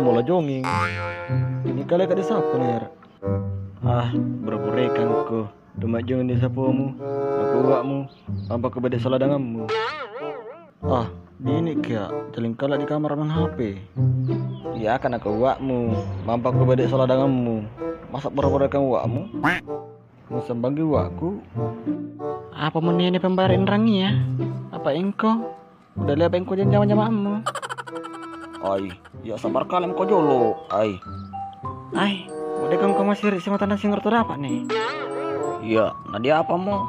malah jonging. Ini kali kade sapu ner. Ah, berkurekan ko. Demak jangan di sapumu, aku wakmu, tanpa kepada salah denganmu. Ah, ini kia, jaling kala di kamar main HP. Ya kan aku wakmu, mampak kepada salah denganmu. Masa berkurekan wakmu? Musa bagi wakku. Apa meni ini pembayaran rangi ya? Apa engkau? Udah lihat engkau jangan jamamu. Ay, ya sabar kalian kau jolo. Ay. Ay, udah kan kau masih sama tanah sing ngerti apa nih? Iya, nah dia apa mau?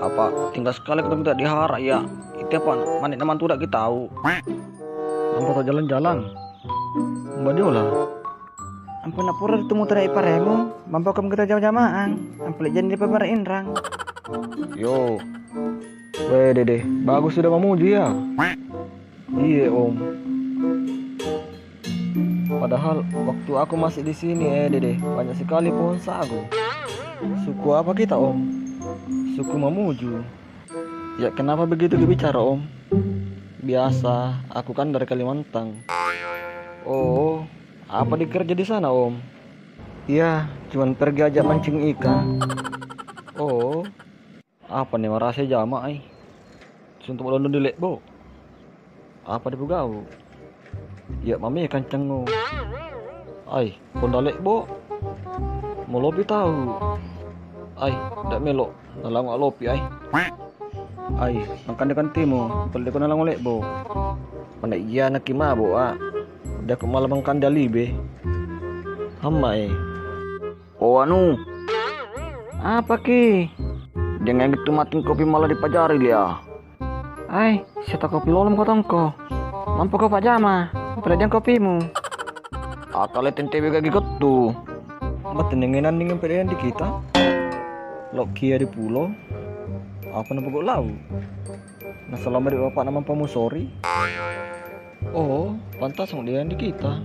Apa tinggal sekali kita minta dihara ya? Itu apa? Mana teman tuh kita tahu. Nampak tak jalan-jalan. Mbak Diola. Ampun nak pura ditemu tadi paremu, mampu kamu kita jauh-jamaan. Ampun jangan di pabar inrang. Yo. Weh dede, bagus sudah memuji ya. Iya om. Padahal waktu aku masih di sini eh dede, banyak sekali pohon sagu. Suku apa kita om? Suku Mamuju. Ya kenapa begitu bicara om? Biasa, aku kan dari Kalimantan. Oh, apa dikerja di sana om? Iya, cuman pergi aja mancing ikan. Oh, apa nih merasa jama ay? Suntuk London dilek bo. Apa di bugau? Ya mami ikan cengu. Ay, pondalek bo. Mau lopi tahu. Ay, dak melo. Nalang lopi ay. Ay, makan dekan timo. Pelde ko nalang bo. Mana iya nak kima bo ah. Udah makan dali be. Hama eh. Oh anu. Apa ki? Jangan gitu matiin kopi malah dipajari dia. Ay, saya kopi lolom kotongko. Mampu kau pajama. Perhatian kopimu. Akal tente bega gigot tuh. Mbak tenengenan dengan perhatian di kita. Lok kia di pulau. Apa nama gua lau? Nah selama di bapak nama pamusori. Oh, pantas mau dia di kita.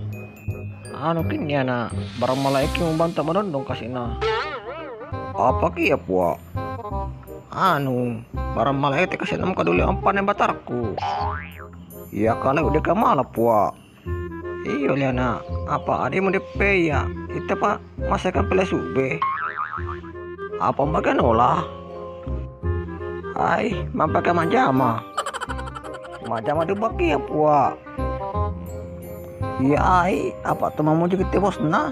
Anu kini anak barang malaikat membantah menondong kasih nah. Apa ki ya puak? Anu, barang malaikat kasih nama kaduli ampan yang batarku. Ya kalau udah kamala puak. Iyo liana, apa ada mau DP ya? Itu pak masakan peles ube. Apa makan olah? Ay, mampake majama. Majama tu baki ya puak. Iya ay, apa tuh mau juga kita bos nah?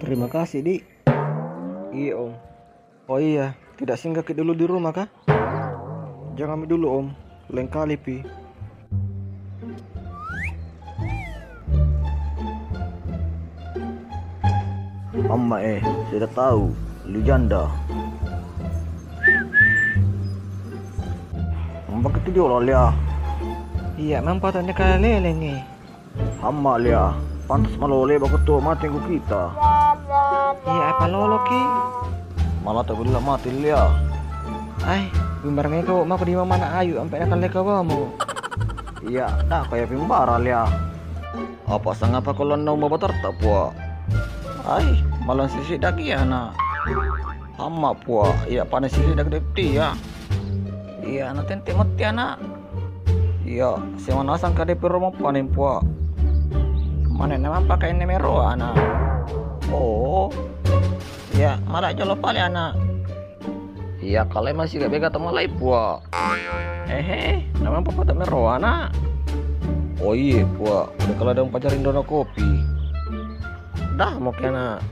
Terima kasih di. Iya om. Oh iya, tidak singgah ke dulu di rumah kah? Jangan ambil dulu om, lain kali pi. Amma eh, sudah tahu, lu janda. Mbak itu dia lia. Iya, memang patahnya kayak lele nih. Amma lia, pantas malole baku tuh mati ku kita. Iya, apa lolo ki? Malah tak boleh mati lia. Ay, bimbarangnya kau mau di mana ayu sampai nak leka kamu. Iya, dah kayak bimbara lia. Apa sang apa kalau nau mau batar tak puak? Ay, malah sisi daki ya nak. Amma puak, iya panas sisi daki depti ya. Iya, nanti tente mati anak. Iya, saya mana sang kade pero mau panen puak. Mana nama pakai ini mero anak. Oh, ya malah jolo pale anak. Iya, kalau masih gak bega teman lain puak. Hehe, nama papa tak mero anak. Oh iya puak, udah kalau ada pacarin dono kopi. Dah mau kena